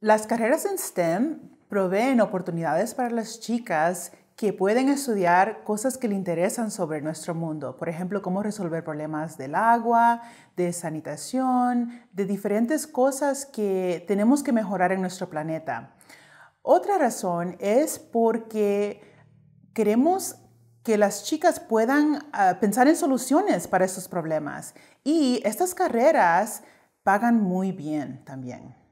Las carreras en STEM proveen oportunidades para las chicas que pueden estudiar cosas que le interesan sobre nuestro mundo. Por ejemplo, cómo resolver problemas del agua, de sanitación, de diferentes cosas que tenemos que mejorar en nuestro planeta. Otra razón es porque queremos que las chicas puedan ah, pensar en soluciones para estos problemas y estas carreras pagan muy bien también.